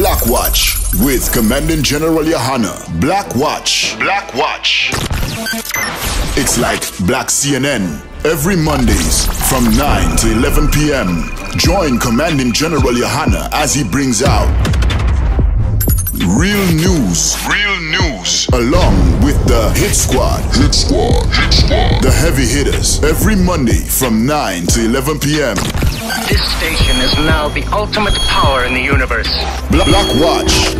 Watch with Commanding General Yahanna. Black Watch. Black Watch. It's like Black CNN. Every Mondays from 9 to 11 p.m. Join Commanding General Yahanna as he brings out real news. Real news. Along with the Hit Squad. Hit Squad. Hit Squad. The heavy hitters. Every Monday from 9 to 11 p.m. This station is now the ultimate power in the universe. Black Watch.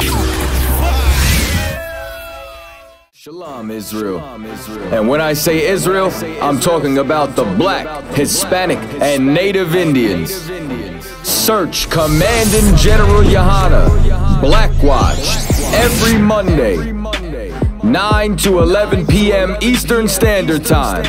Shalom Israel. And when I say Israel, I'm talking about the black, Hispanic, and Native Indians. Search Commanding General Yahanna, Black Watch, every Monday, 9 to 11 p.m. Eastern Standard Time.